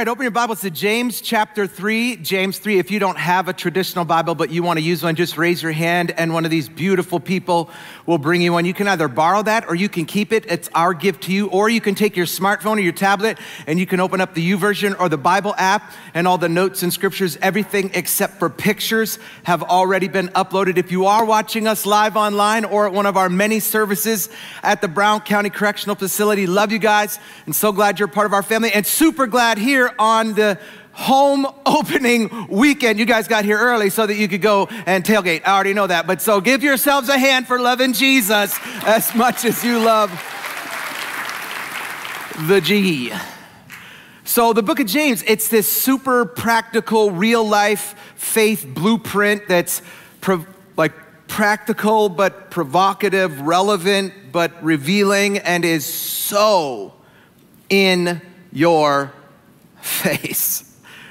Right, open your Bibles to James chapter 3. James 3. If you don't have a traditional Bible but you want to use one, just raise your hand and one of these beautiful people will bring you one. You can either borrow that or you can keep it. It's our gift to you. Or you can take your smartphone or your tablet and you can open up the YouVersion or the Bible app and all the notes and scriptures, everything except for pictures have already been uploaded. If you are watching us live online or at one of our many services at the Brown County Correctional Facility, love you guys and so glad you're part of our family and super glad here on the home opening weekend. You guys got here early so that you could go and tailgate. I already know that. But so give yourselves a hand for loving Jesus as much as you love the G. So, the book of James, it's this super practical, real life faith blueprint that's like practical but provocative, relevant but revealing, and is so in your face.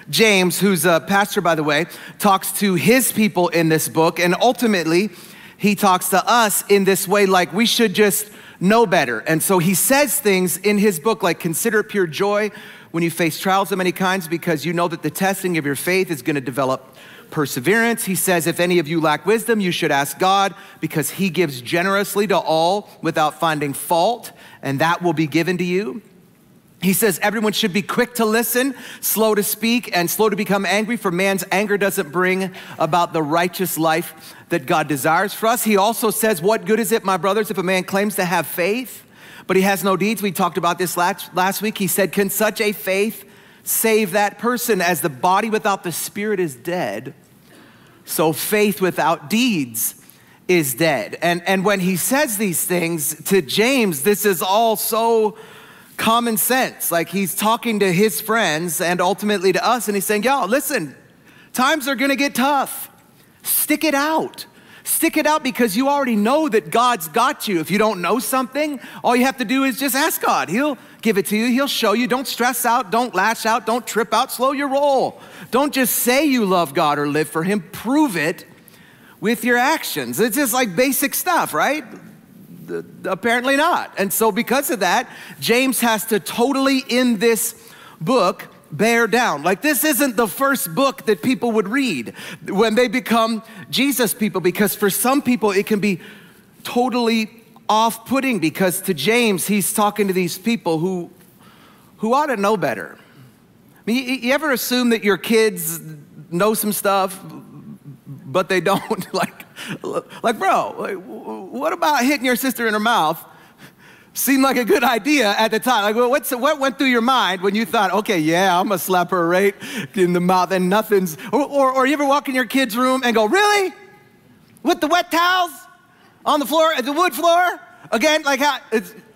James, who's a pastor, by the way, talks to his people in this book, and ultimately, he talks to us in this way like we should just know better. And so he says things in his book like, Consider pure joy when you face trials of many kinds, because you know that the testing of your faith is going to develop perseverance. He says, If any of you lack wisdom, you should ask God, because he gives generously to all without finding fault, and that will be given to you. He says everyone should be quick to listen, slow to speak, and slow to become angry, for man's anger doesn't bring about the righteous life that God desires for us. He also says, What good is it, my brothers, if a man claims to have faith, but he has no deeds? We talked about this last, last week. He said, Can such a faith save that person? As the body without the spirit is dead, so faith without deeds is dead. And, and when he says these things to James, this is all so common sense. Like he's talking to his friends and ultimately to us, and he's saying, Y'all, listen, times are gonna get tough. Stick it out. Stick it out because you already know that God's got you. If you don't know something, all you have to do is just ask God. He'll give it to you, He'll show you. Don't stress out, don't lash out, don't trip out, slow your roll. Don't just say you love God or live for Him, prove it with your actions. It's just like basic stuff, right? Apparently not. And so, because of that, James has to totally, in this book, bear down. Like, this isn't the first book that people would read when they become Jesus people, because for some people, it can be totally off putting because to James, he's talking to these people who, who ought to know better. I mean, you ever assume that your kids know some stuff, but they don't? like, like, bro, what about hitting your sister in her mouth? Seemed like a good idea at the time. Like, what's, what went through your mind when you thought, okay, yeah, I'm gonna slap her right in the mouth and nothing's, or, or, or you ever walk in your kid's room and go, really? With the wet towels on the floor, at the wood floor? Again, like how,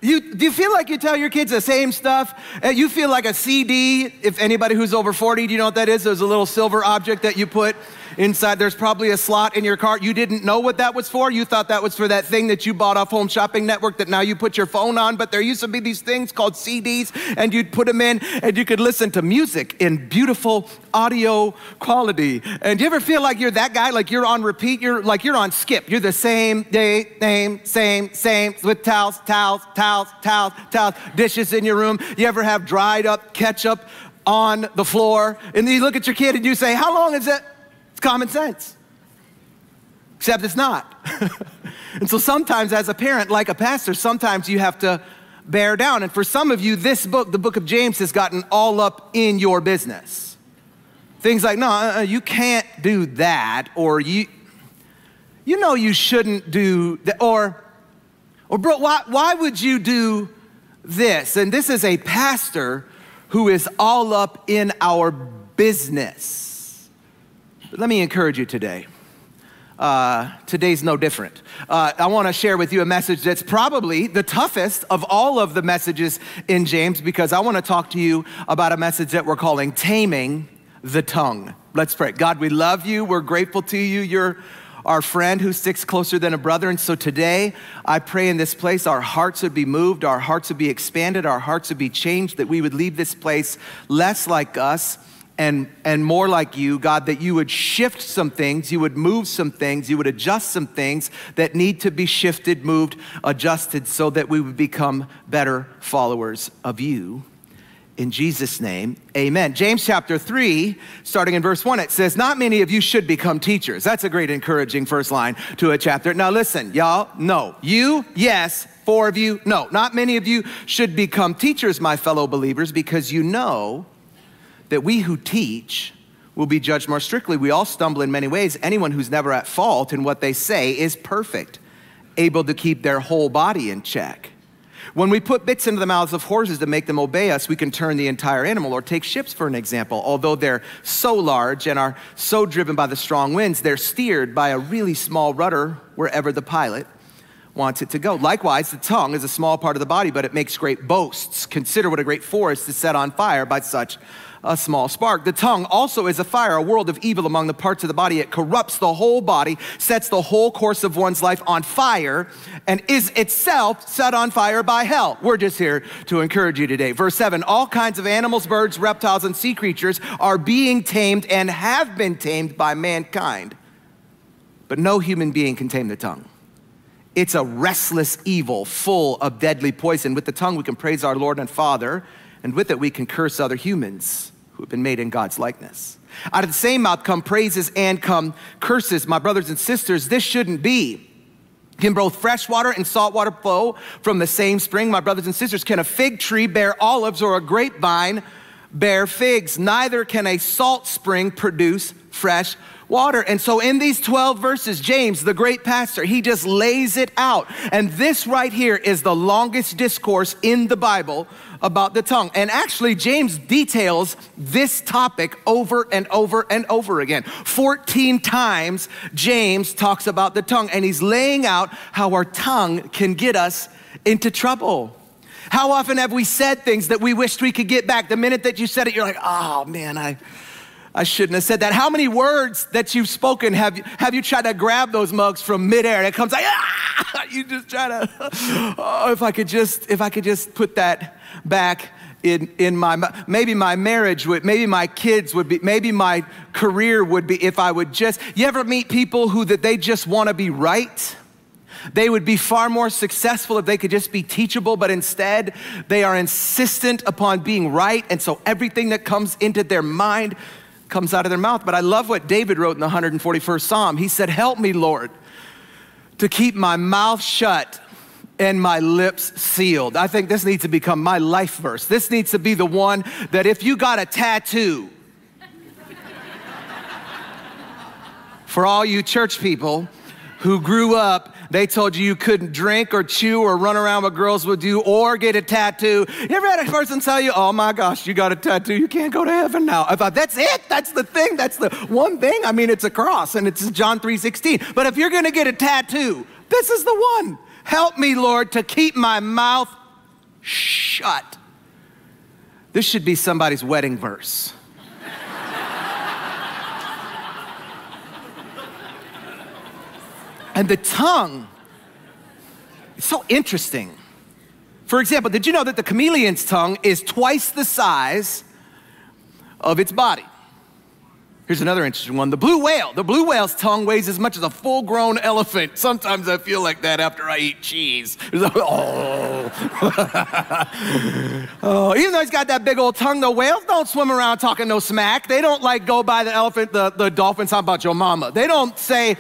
you, do you feel like you tell your kids the same stuff? Uh, you feel like a CD, if anybody who's over 40, do you know what that is? There's a little silver object that you put Inside, there's probably a slot in your car. You didn't know what that was for. You thought that was for that thing that you bought off Home Shopping Network that now you put your phone on. But there used to be these things called CDs, and you'd put them in, and you could listen to music in beautiful audio quality. And do you ever feel like you're that guy? Like you're on repeat? You're like you're on skip. You're the same day, same, same, same, with towels, towels, towels, towels, towels, dishes in your room. You ever have dried up ketchup on the floor? And then you look at your kid and you say, How long is it? Common sense. Except it's not. and so sometimes, as a parent, like a pastor, sometimes you have to bear down. And for some of you, this book, the book of James, has gotten all up in your business. Things like, no, uh, uh you can't do that, or you, you know you shouldn't do that, or, or bro, why, why would you do this? And this is a pastor who is all up in our business. Let me encourage you today. Uh, today's no different. Uh, I want to share with you a message that's probably the toughest of all of the messages in James because I want to talk to you about a message that we're calling Taming the Tongue. Let's pray. God, we love you. We're grateful to you. You're our friend who sticks closer than a brother. And so today, I pray in this place, our hearts would be moved, our hearts would be expanded, our hearts would be changed, that we would leave this place less like us and, and more like you, God, that you would shift some things, you would move some things, you would adjust some things that need to be shifted, moved, adjusted, so that we would become better followers of you. In Jesus' name, amen. James chapter 3, starting in verse 1, it says, Not many of you should become teachers. That's a great encouraging first line to a chapter. Now listen, y'all, no. You, yes. Four of you, no. Not many of you should become teachers, my fellow believers, because you know that we who teach will be judged more strictly. We all stumble in many ways. Anyone who's never at fault in what they say is perfect, able to keep their whole body in check. When we put bits into the mouths of horses to make them obey us, we can turn the entire animal. Or take ships for an example. Although they're so large and are so driven by the strong winds, they're steered by a really small rudder wherever the pilot wants it to go. Likewise, the tongue is a small part of the body, but it makes great boasts. Consider what a great forest is set on fire by such a small spark. The tongue also is a fire, a world of evil among the parts of the body. It corrupts the whole body, sets the whole course of one's life on fire, and is itself set on fire by hell. We're just here to encourage you today. Verse 7 All kinds of animals, birds, reptiles, and sea creatures are being tamed and have been tamed by mankind. But no human being can tame the tongue. It's a restless evil full of deadly poison. With the tongue, we can praise our Lord and Father, and with it, we can curse other humans have been made in God's likeness. Out of the same mouth come praises and come curses. My brothers and sisters, this shouldn't be. Can both fresh water and salt water flow from the same spring? My brothers and sisters, can a fig tree bear olives or a grapevine bear figs? Neither can a salt spring produce fresh water. And so, in these 12 verses, James, the great pastor, he just lays it out. And this right here is the longest discourse in the Bible about the tongue. And actually, James details this topic over and over and over again. 14 times, James talks about the tongue, and he's laying out how our tongue can get us into trouble. How often have we said things that we wished we could get back? The minute that you said it, you're like, oh man, I. I shouldn't have said that. How many words that you've spoken have you, have you tried to grab those mugs from midair and it comes like, ah! You just try to, oh, if I could just, if I could just put that back in, in my, maybe my marriage would, maybe my kids would be, maybe my career would be, if I would just, you ever meet people who that they just want to be right? They would be far more successful if they could just be teachable, but instead they are insistent upon being right. And so everything that comes into their mind comes out of their mouth. But I love what David wrote in the 141st Psalm. He said, Help me, Lord, to keep my mouth shut and my lips sealed. I think this needs to become my life verse. This needs to be the one that if you got a tattoo, for all you church people who grew up they told you you couldn't drink or chew or run around what girls would do or get a tattoo. You ever had a person tell you, oh my gosh, you got a tattoo, you can't go to heaven now? I thought, that's it, that's the thing, that's the one thing. I mean, it's a cross and it's John 3.16. But if you're gonna get a tattoo, this is the one. Help me, Lord, to keep my mouth shut. This should be somebody's wedding verse. And the tongue, it's so interesting. For example, did you know that the chameleon's tongue is twice the size of its body? Here's another interesting one. The blue whale. The blue whale's tongue weighs as much as a full grown elephant. Sometimes I feel like that after I eat cheese. oh. oh. Even though he's got that big old tongue, the whales don't swim around talking no smack. They don't like go by the elephant, the, the dolphin, talking about your mama. They don't say,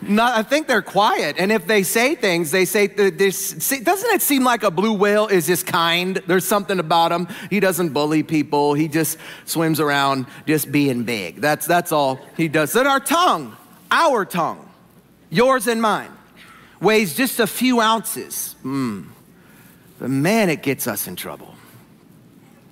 not, I think they're quiet. And if they say things, they say, this, doesn't it seem like a blue whale is just kind? There's something about him. He doesn't bully people. He just swims around just being big. That's, that's all he does. Then our tongue, our tongue, yours and mine, weighs just a few ounces. Mm. But man, it gets us in trouble.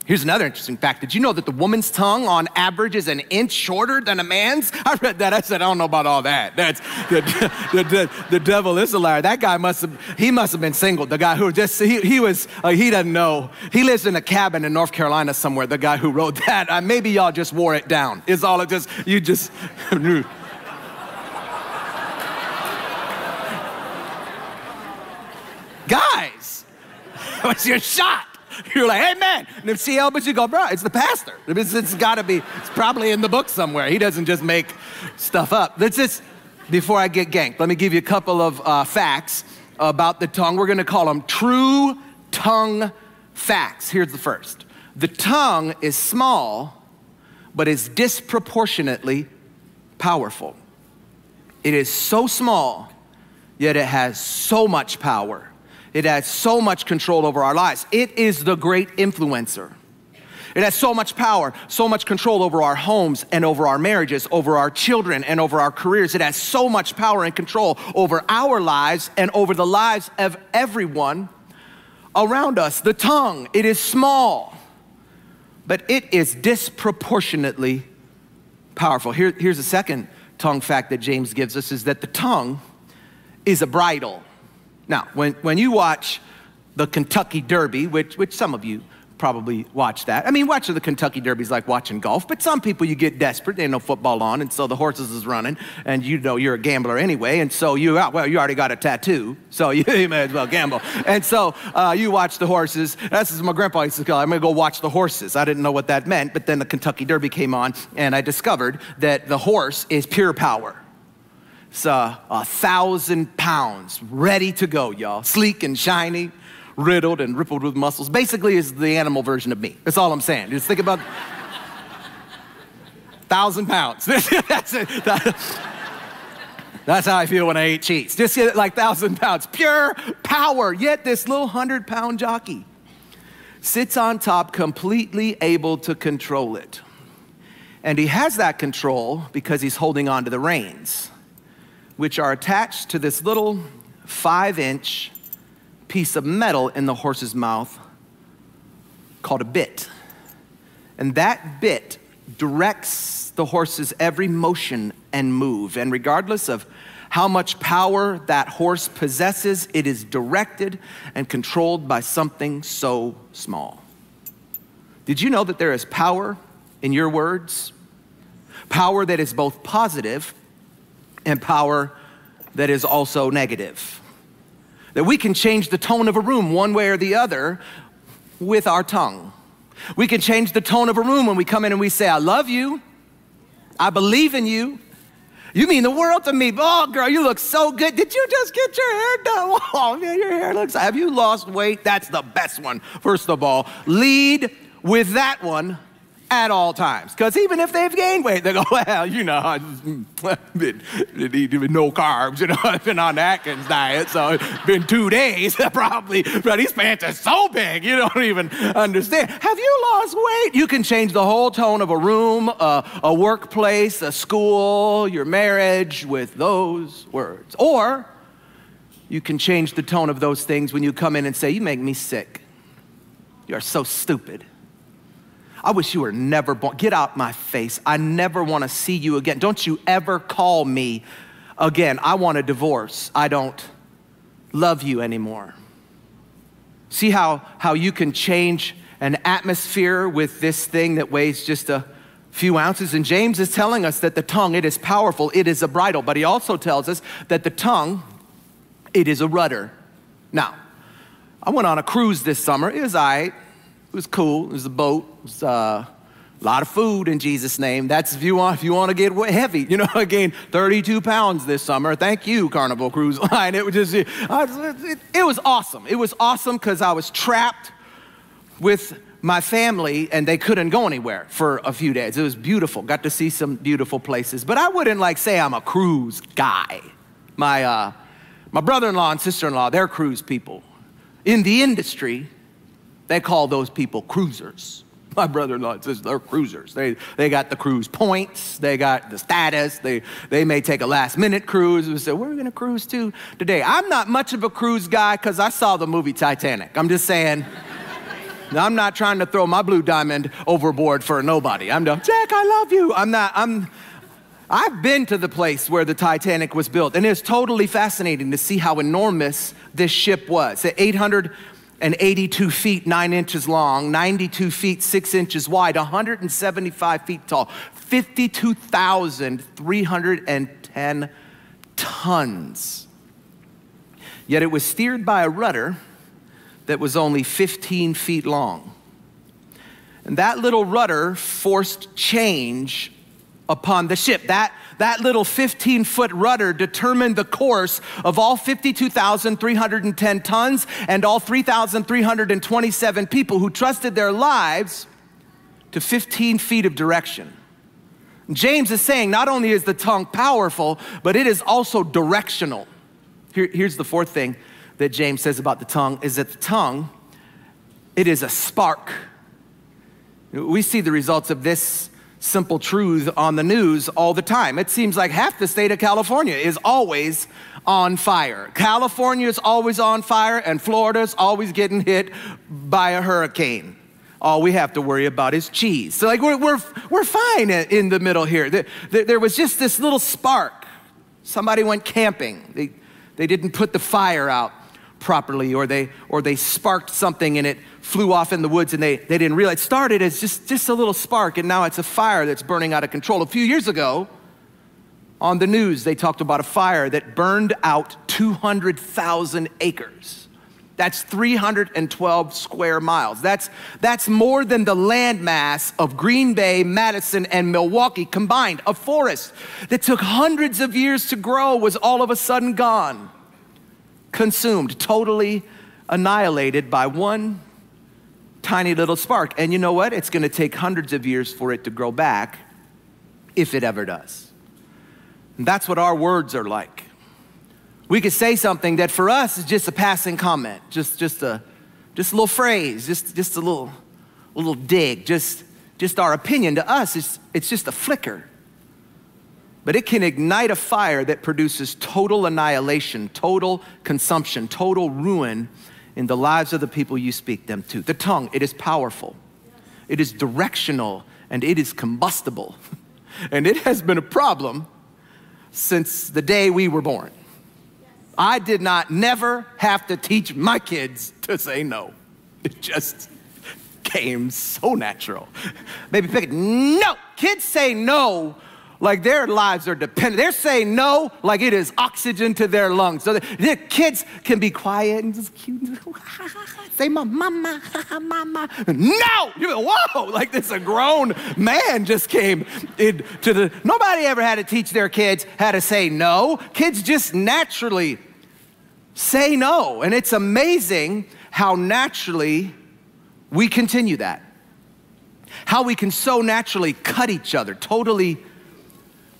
Here's another interesting fact. Did you know that the woman's tongue on average is an inch shorter than a man's? I read that. I said, I don't know about all that. That's the, the, the, the devil is a liar. That guy must have, he must have been single. The guy who just, he, he was, uh, he doesn't know. He lives in a cabin in North Carolina somewhere, the guy who wrote that. Uh, maybe y'all just wore it down. Is all it just, you just, Guys, what's your shot? You're like, hey man. And if C. Elvis, you go, bro, it's the pastor. It's, it's gotta be, it's probably in the book somewhere. He doesn't just make stuff up. Let's just, before I get ganked, let me give you a couple of uh, facts about the tongue. We're gonna call them true tongue facts. Here's the first The tongue is small, but is disproportionately powerful. It is so small, yet it has so much power. It has so much control over our lives. It is the great influencer. It has so much power, so much control over our homes and over our marriages, over our children and over our careers. It has so much power and control over our lives and over the lives of everyone around us. The tongue, it is small, but it is disproportionately powerful. Here, here's a second tongue fact that James gives us is that the tongue is a bridle. Now, when, when you watch the Kentucky Derby, which, which some of you probably watch that. I mean, watching the Kentucky Derby is like watching golf, but some people you get desperate. They ain't no football on, and so the horses is running, and you know you're a gambler anyway, and so you well you already got a tattoo, so you, you may as well gamble. And so uh, you watch the horses. That's as my grandpa used to call. I'm gonna go watch the horses. I didn't know what that meant, but then the Kentucky Derby came on, and I discovered that the horse is pure power. It's uh, a thousand pounds, ready to go, y'all, sleek and shiny riddled and rippled with muscles. Basically, is the animal version of me. That's all I'm saying. Just think about thousand pounds. that's it. That's how I feel when I eat cheese. Just get like thousand pounds, pure power. Yet this little hundred pound jockey sits on top, completely able to control it. And he has that control because he's holding on to the reins, which are attached to this little five inch piece of metal in the horse's mouth called a bit. And that bit directs the horse's every motion and move. And regardless of how much power that horse possesses, it is directed and controlled by something so small. Did you know that there is power in your words? Power that is both positive and power that is also negative that we can change the tone of a room one way or the other with our tongue. We can change the tone of a room when we come in and we say, I love you, I believe in you. You mean the world to me. Oh, girl, you look so good. Did you just get your hair done? Oh, man, your hair looks. Have you lost weight? That's the best one. First of all, lead with that one at all times. Because even if they've gained weight, they go, well, you know, I've been, been eating no carbs, you know, I've been on Atkins diet, so it's been two days, probably, but these pants are so big, you don't even understand. Have you lost weight? You can change the whole tone of a room, a workplace, a school, your marriage with those words. Or you can change the tone of those things when you come in and say, you make me sick. You are so stupid. I wish you were never born. Get out my face. I never want to see you again. Don't you ever call me again. I want a divorce. I don't love you anymore. See how, how you can change an atmosphere with this thing that weighs just a few ounces. And James is telling us that the tongue, it is powerful, it is a bridle. But he also tells us that the tongue, it is a rudder. Now, I went on a cruise this summer. It was all right. It was cool. It was a boat. It was uh, a lot of food in Jesus' name. That's if you want if you want to get heavy. You know, I gained 32 pounds this summer. Thank you, Carnival Cruise Line. It was just it, it, was awesome. It was awesome because I was trapped with my family and they couldn't go anywhere for a few days. It was beautiful. Got to see some beautiful places. But I wouldn't like say I'm a cruise guy. My uh, my brother-in-law and sister-in-law, they're cruise people. In the industry, they call those people cruisers. My brother-in-law says they're cruisers. They, they got the cruise points. They got the status. They, they may take a last-minute cruise. We say, where are we going to cruise to today? I'm not much of a cruise guy because I saw the movie Titanic. I'm just saying. I'm not trying to throw my blue diamond overboard for nobody. I'm just, Jack, I love you. I'm not, I'm, I've been to the place where the Titanic was built, and it's totally fascinating to see how enormous this ship was. At 800 and 82 feet 9 inches long, 92 feet 6 inches wide, 175 feet tall, 52,310 tons. Yet it was steered by a rudder that was only 15 feet long. And that little rudder forced change upon the ship. That, that little 15 foot rudder determined the course of all 52,310 tons and all 3,327 people who trusted their lives to 15 feet of direction. James is saying not only is the tongue powerful, but it is also directional. Here, here's the fourth thing that James says about the tongue is that the tongue, it is a spark. We see the results of this simple truth on the news all the time. It seems like half the state of California is always on fire. California is always on fire, and Florida is always getting hit by a hurricane. All we have to worry about is cheese. So, like, we're, we're, we're fine in the middle here. There, there was just this little spark. Somebody went camping, they, they didn't put the fire out properly, or they, or they sparked something and it flew off in the woods and they, they didn't realize. It started as just, just a little spark, and now it's a fire that's burning out of control. A few years ago, on the news, they talked about a fire that burned out 200,000 acres. That's 312 square miles. That's, that's more than the land mass of Green Bay, Madison, and Milwaukee combined. A forest that took hundreds of years to grow was all of a sudden gone, consumed, totally annihilated by one tiny little spark. And you know what? It's going to take hundreds of years for it to grow back, if it ever does. And that's what our words are like. We could say something that for us is just a passing comment, just, just, a, just a little phrase, just, just a little, a little dig, just, just our opinion. To us, it's, it's just a flicker. But it can ignite a fire that produces total annihilation, total consumption, total ruin in the lives of the people you speak them to. The tongue, it is powerful, it is directional, and it is combustible. and it has been a problem since the day we were born. I did not never have to teach my kids to say no. It just came so natural. Pick it. No, kids say no like their lives are dependent. They're saying no like it is oxygen to their lungs. So the kids can be quiet and just cute. Say mama, mama, mama. No! You go, whoa, like this a grown man just came into the nobody ever had to teach their kids how to say no. Kids just naturally say no. And it's amazing how naturally we continue that. How we can so naturally cut each other, totally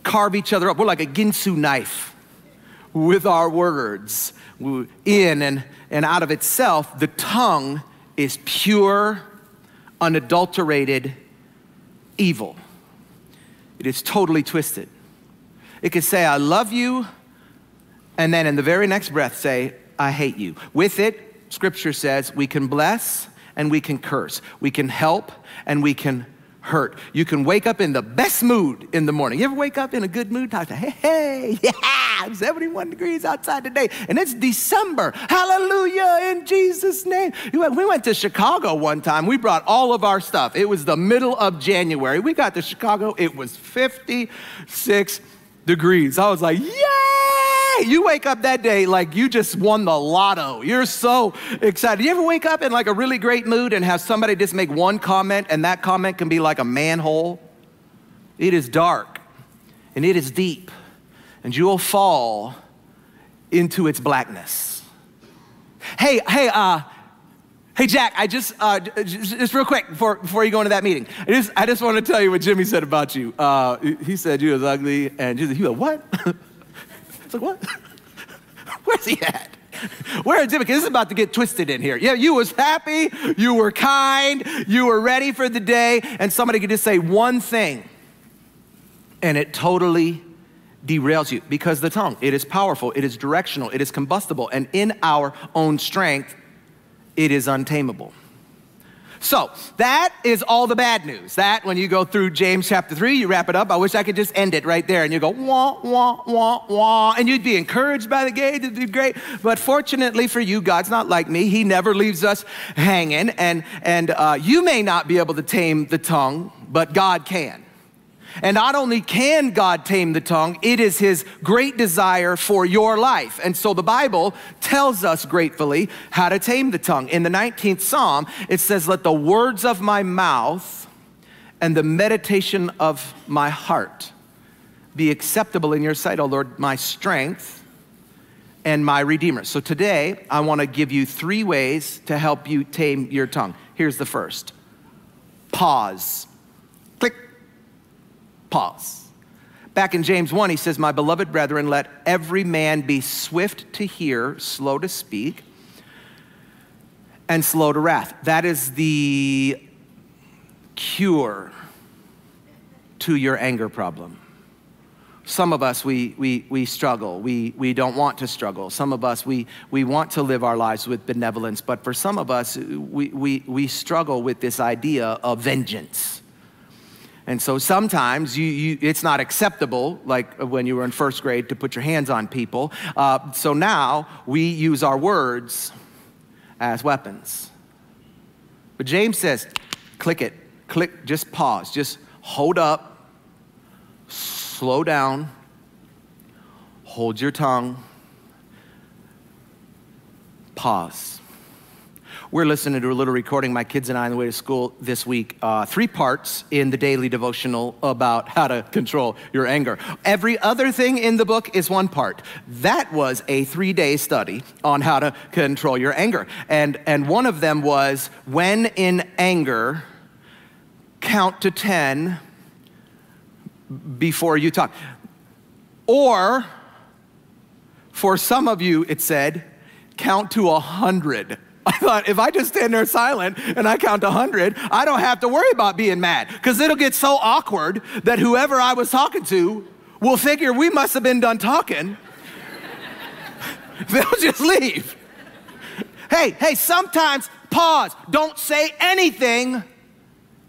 carve each other up. We're like a Ginsu knife with our words in and, and out of itself. The tongue is pure, unadulterated evil. It is totally twisted. It can say, I love you, and then in the very next breath say, I hate you. With it, scripture says we can bless and we can curse. We can help and we can hurt. You can wake up in the best mood in the morning. You ever wake up in a good mood? Talk to, hey, hey, yeah, 71 degrees outside today, and it's December. Hallelujah in Jesus' name. We went to Chicago one time. We brought all of our stuff. It was the middle of January. We got to Chicago. It was 56 degrees. I was like, yay! You wake up that day like you just won the lotto. You're so excited. You ever wake up in like a really great mood and have somebody just make one comment and that comment can be like a manhole? It is dark and it is deep and you will fall into its blackness. Hey, hey, uh, Hey, Jack, I just, uh, just, just, real quick before, before you go into that meeting, I just, I just want to tell you what Jimmy said about you. Uh, he said you was ugly, and you said, what? it's like, what? Where's he at? Where is Jimmy? Because this is about to get twisted in here. Yeah, you was happy, you were kind, you were ready for the day, and somebody could just say one thing, and it totally derails you because the tongue, it is powerful, it is directional, it is combustible, and in our own strength, it is untamable. So that is all the bad news. That when you go through James chapter 3, you wrap it up. I wish I could just end it right there and you go, wah, wah, wah, wah. And you'd be encouraged by the gate. It'd be great. But fortunately for you, God's not like me. He never leaves us hanging. And, and uh, you may not be able to tame the tongue, but God can. And not only can God tame the tongue, it is his great desire for your life. And so the Bible tells us gratefully how to tame the tongue. In the 19th Psalm, it says, Let the words of my mouth and the meditation of my heart be acceptable in your sight, O Lord, my strength and my redeemer. So today, I want to give you three ways to help you tame your tongue. Here's the first pause. Pause. Back in James 1, he says, My beloved brethren, let every man be swift to hear, slow to speak, and slow to wrath. That is the cure to your anger problem. Some of us, we, we, we struggle. We, we don't want to struggle. Some of us, we, we want to live our lives with benevolence. But for some of us, we, we, we struggle with this idea of vengeance. And so sometimes you, you, it's not acceptable, like when you were in first grade, to put your hands on people. Uh, so now we use our words as weapons. But James says, click it, click, just pause, just hold up, slow down, hold your tongue, pause. We're listening to a little recording, my kids and I, on the way to school this week. Uh, three parts in the daily devotional about how to control your anger. Every other thing in the book is one part. That was a three day study on how to control your anger. And, and one of them was when in anger, count to 10 before you talk. Or, for some of you, it said, count to a 100 I thought if I just stand there silent and I count 100, I don't have to worry about being mad because it'll get so awkward that whoever I was talking to will figure we must have been done talking. They'll just leave. Hey, hey, sometimes pause, don't say anything.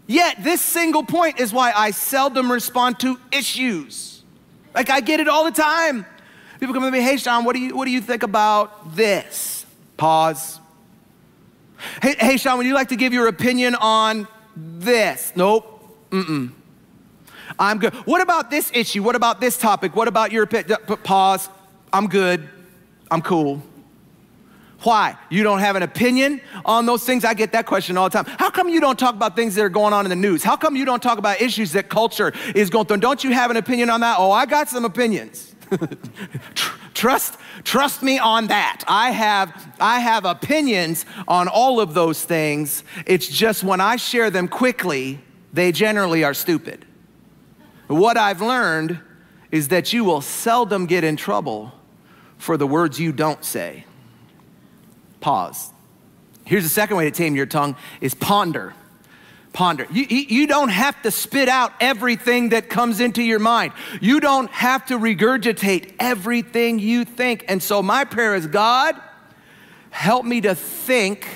Yet, this single point is why I seldom respond to issues. Like, I get it all the time. People come to me, hey, Shawn, what do you, what do you think about this? Pause. Hey, hey, Shawn, would you like to give your opinion on this? Nope. Mm-mm. I'm good. What about this issue? What about this topic? What about your opinion? Pause. I'm good. I'm cool. Why? You don't have an opinion on those things? I get that question all the time. How come you don't talk about things that are going on in the news? How come you don't talk about issues that culture is going through? Don't you have an opinion on that? Oh, I got some opinions. trust, trust me on that. I have, I have opinions on all of those things. It's just when I share them quickly, they generally are stupid. What I've learned is that you will seldom get in trouble for the words you don't say. Pause. Here's the second way to tame your tongue is ponder ponder. You, you don't have to spit out everything that comes into your mind. You don't have to regurgitate everything you think. And so, my prayer is God, help me to think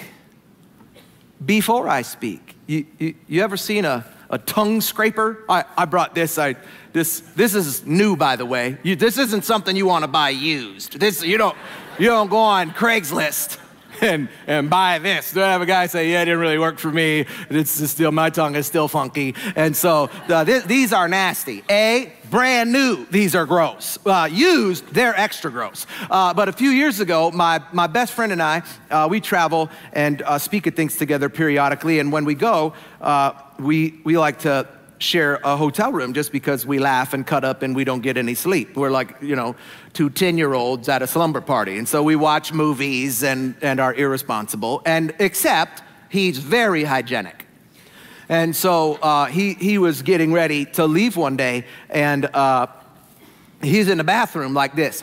before I speak. You, you, you ever seen a, a tongue scraper? I, I brought this. I, this, this is new, by the way. You, this isn't something you want to buy used. This, you, don't, you don't go on Craigslist and, and buy this. Do I have a guy say, yeah, it didn't really work for me. It's still, my tongue is still funky. And so uh, th- these are nasty. A, brand new, these are gross. Uh, used, they're extra gross. Uh, but a few years ago, my, my best friend and I, uh, we travel and uh, speak at things together periodically. And when we go, uh, we, we like to share a hotel room just because we laugh and cut up and we don't get any sleep. We're like, you know, two 10 year olds at a slumber party. And so we watch movies and, and are irresponsible. And except he's very hygienic. And so uh, he, he was getting ready to leave one day and uh, he's in the bathroom like this.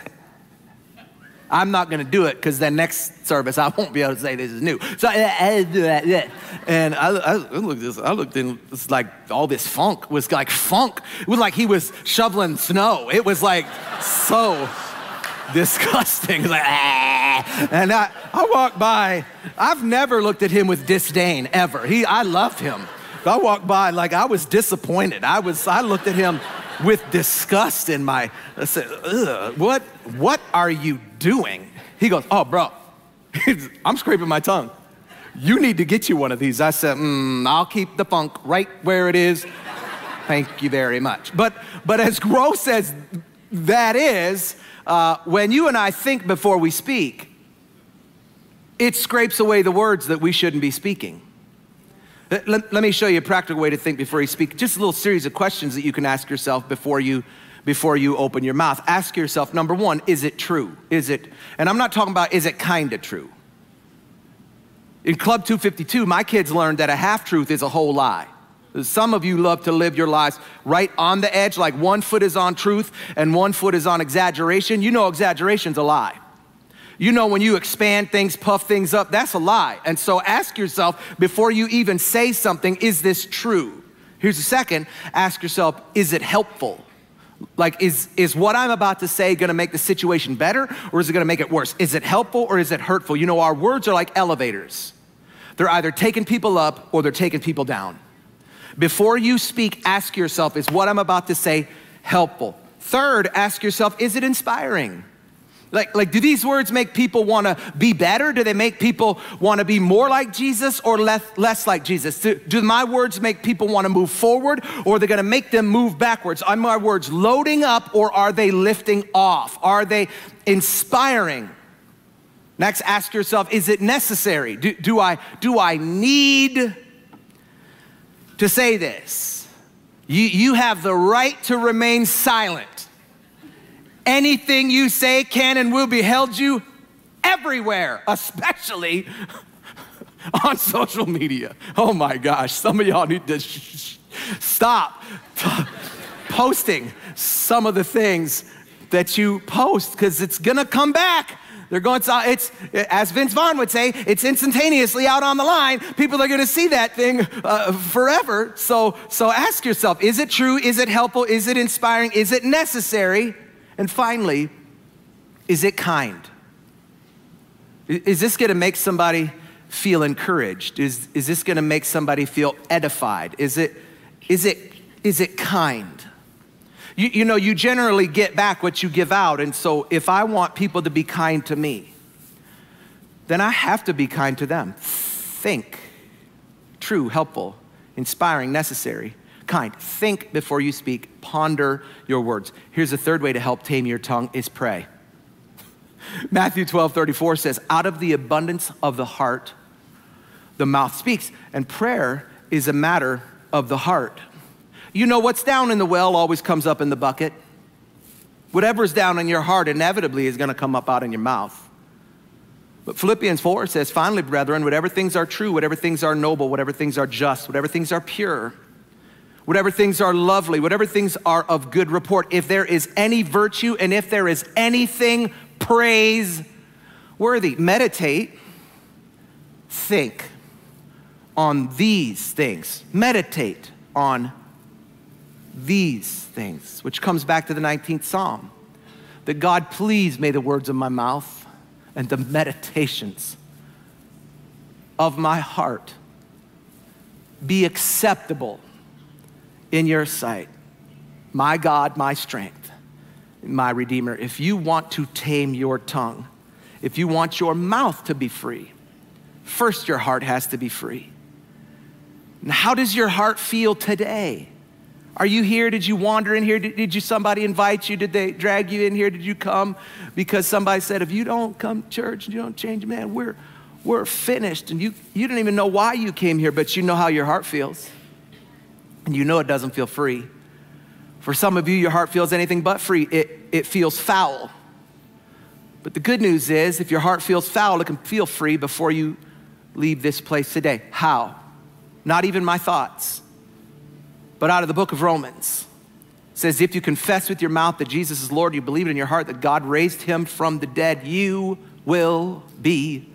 I'm not going to do it because then next service I won't be able to say this is new. So, uh, uh, uh, I, do that. Yeah. and I, I, looked this, I looked in, it's like all this funk was like funk. It was like he was shoveling snow. It was like so disgusting. Like, ah. and I, I walked by. I've never looked at him with disdain ever. He, I loved him. I walked by like I was disappointed. I was, I looked at him with disgust in my, I said, what, what are you doing? He goes, oh, bro, I'm scraping my tongue. You need to get you one of these. I said, mm, I'll keep the funk right where it is. Thank you very much. But, but as gross as that is, uh, when you and I think before we speak, it scrapes away the words that we shouldn't be speaking. Let, let, me show you a practical way to think before you speak. Just a little series of questions that you can ask yourself before you before you open your mouth. Ask yourself number one, is it true? Is it, and I'm not talking about is it kind of true? In Club 252, my kids learned that a half truth is a whole lie. Some of you love to live your lives right on the edge, like one foot is on truth and one foot is on exaggeration. You know, exaggeration's a lie. You know, when you expand things, puff things up, that's a lie. And so ask yourself before you even say something, is this true? Here's the second ask yourself, is it helpful? Like, is, is what I'm about to say gonna make the situation better or is it gonna make it worse? Is it helpful or is it hurtful? You know, our words are like elevators, they're either taking people up or they're taking people down. Before you speak, ask yourself, is what I'm about to say helpful? Third, ask yourself, is it inspiring? Like, like, do these words make people want to be better? Do they make people want to be more like Jesus or less, less like Jesus? Do, do my words make people want to move forward or are they going to make them move backwards? Are my words loading up or are they lifting off? Are they inspiring? Next, ask yourself, is it necessary? Do, do, I, do I need to say this? You, you have the right to remain silent. Anything you say can and will be held you everywhere, especially on social media. Oh my gosh, some of y'all need to stop posting some of the things that you post because it's gonna come back. They're going to, it's, as Vince Vaughn would say, it's instantaneously out on the line. People are going to see that thing uh, forever. So, so ask yourself is it true? Is it helpful? Is it inspiring? Is it necessary? And finally, is it kind? Is this gonna make somebody feel encouraged? Is, is this gonna make somebody feel edified? Is it, is it, is it kind? You, you know, you generally get back what you give out. And so if I want people to be kind to me, then I have to be kind to them. Think. True, helpful, inspiring, necessary kind. Think before you speak, ponder your words. Here's a third way to help tame your tongue is pray. Matthew 12, 34 says, Out of the abundance of the heart, the mouth speaks. And prayer is a matter of the heart. You know, what's down in the well always comes up in the bucket. Whatever's down in your heart inevitably is going to come up out in your mouth. But Philippians 4 says, Finally, brethren, whatever things are true, whatever things are noble, whatever things are just, whatever things are pure, whatever things are lovely, whatever things are of good report, if there is any virtue and if there is anything praise worthy, meditate, think on these things. Meditate on these things, which comes back to the 19th Psalm. That God, please may the words of my mouth and the meditations of my heart be acceptable in your sight. My God, my strength, my Redeemer. If you want to tame your tongue, if you want your mouth to be free, first your heart has to be free. Now, how does your heart feel today? Are you here? Did you wander in here? Did, did, you somebody invite you? Did they drag you in here? Did you come because somebody said, if you don't come to church and you don't change, man, we're we're finished. And you you don't even know why you came here, but you know how your heart feels and you know it doesn't feel free. For some of you, your heart feels anything but free, it, it feels foul. But the good news is, if your heart feels foul, it can feel free before you leave this place today. How? Not even my thoughts, but out of the book of Romans. It says, if you confess with your mouth that Jesus is Lord, you believe it in your heart that God raised him from the dead, you will be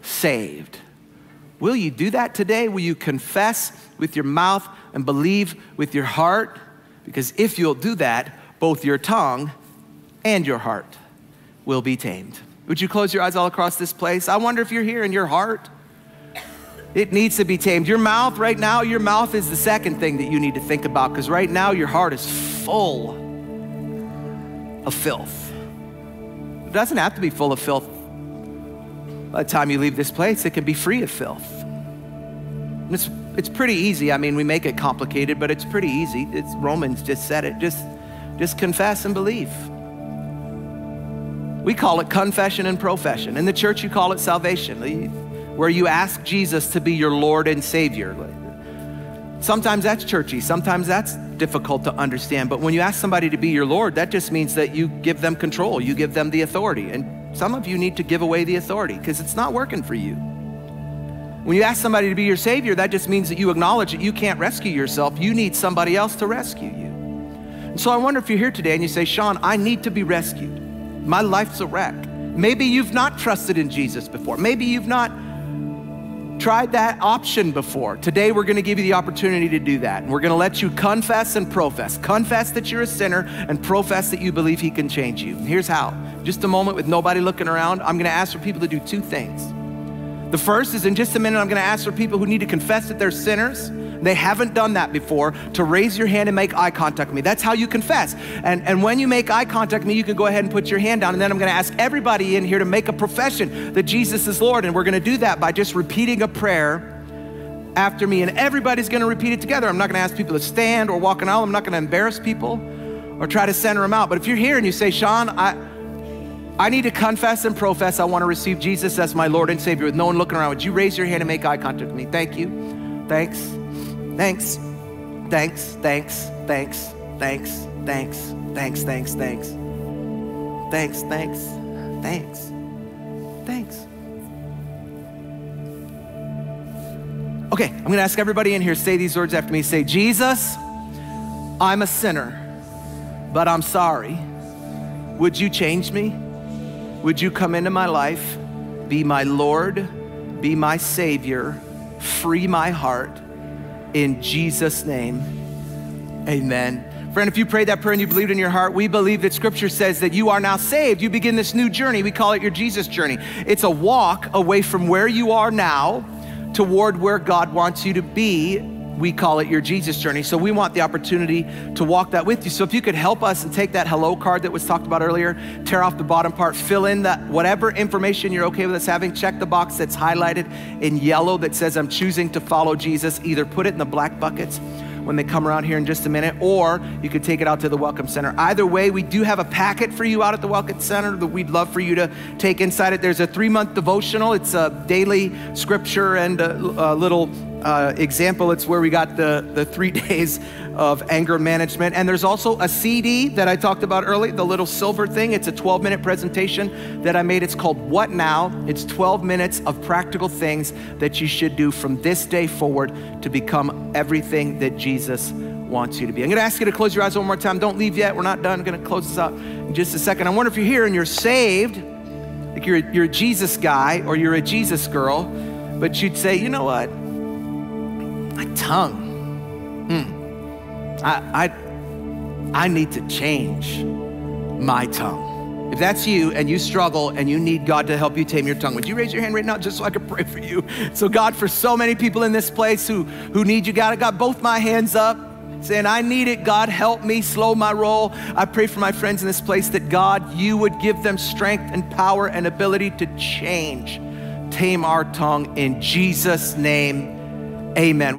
saved. Will you do that today? Will you confess with your mouth and believe with your heart, because if you'll do that, both your tongue and your heart will be tamed. Would you close your eyes all across this place? I wonder if you're here in your heart. It needs to be tamed. Your mouth, right now, your mouth is the second thing that you need to think about because right now your heart is full of filth. It doesn't have to be full of filth. By the time you leave this place, it can be free of filth. It's it's pretty easy. I mean, we make it complicated, but it's pretty easy. It's Romans just said it. Just, just confess and believe. We call it confession and profession. In the church, you call it salvation, where you ask Jesus to be your Lord and Savior. Sometimes that's churchy, sometimes that's difficult to understand. But when you ask somebody to be your Lord, that just means that you give them control, you give them the authority. And some of you need to give away the authority because it's not working for you. When you ask somebody to be your Savior, that just means that you acknowledge that you can't rescue yourself. You need somebody else to rescue you. And so I wonder if you're here today and you say, Shawn, I need to be rescued. My life's a wreck. Maybe you've not trusted in Jesus before. Maybe you've not tried that option before. Today, we're going to give you the opportunity to do that. And we're going to let you confess and profess. Confess that you're a sinner and profess that you believe He can change you. And here's how. Just a moment with nobody looking around, I'm going to ask for people to do two things. The first is in just a minute, I'm going to ask for people who need to confess that they're sinners they haven't done that before, to raise your hand and make eye contact with me. That's how you confess. And, and when you make eye contact with me, you can go ahead and put your hand down. And then I'm going to ask everybody in here to make a profession that Jesus is Lord. And we're going to do that by just repeating a prayer after me. And everybody's going to repeat it together. I'm not going to ask people to stand or walk an aisle. I'm not going to embarrass people or try to center them out. But if you're here and you say, Shawn, I, I need to confess and profess I want to receive Jesus as my Lord and Savior with no one looking around. Would you raise your hand and make eye contact with me? Thank you. Thanks. Thanks. Thanks. Thanks. Thanks. Thanks. Thanks. Thanks. Thanks. Thanks. Thanks. Thanks. Thanks. Thanks. Okay, I'm gonna ask everybody in here, say these words after me. Say, Jesus, I'm a sinner, but I'm sorry. Would you change me? Would you come into my life, be my Lord, be my Savior, free my heart? In Jesus' name. Amen. Friend, if you prayed that prayer and you believed in your heart, we believe that scripture says that you are now saved. You begin this new journey. We call it your Jesus journey. It's a walk away from where you are now toward where God wants you to be we call it your Jesus journey. So we want the opportunity to walk that with you. So if you could help us and take that hello card that was talked about earlier, tear off the bottom part, fill in that whatever information you're okay with us having, check the box that's highlighted in yellow that says I'm choosing to follow Jesus. Either put it in the black buckets when they come around here in just a minute, or you could take it out to the Welcome Center. Either way, we do have a packet for you out at the Welcome Center that we'd love for you to take inside it. There's a three month devotional, it's a daily scripture and a, a little uh, example, it's where we got the, the three days of anger management. And there's also a CD that I talked about earlier, the little silver thing. It's a 12 minute presentation that I made. It's called What Now? It's 12 minutes of practical things that you should do from this day forward to become everything that Jesus wants you to be. I'm going to ask you to close your eyes one more time. Don't leave yet. We're not done. I'm going to close this out in just a second. I wonder if you're here and you're saved, like you're, you're a Jesus guy or you're a Jesus girl, but you'd say, you know what? My tongue. Hmm. I, I, I need to change my tongue. If that's you and you struggle and you need God to help you tame your tongue, would you raise your hand right now just so I could pray for you? So, God, for so many people in this place who, who need you, God, I got both my hands up saying, I need it. God, help me slow my roll. I pray for my friends in this place that God, you would give them strength and power and ability to change, tame our tongue in Jesus' name. Amen.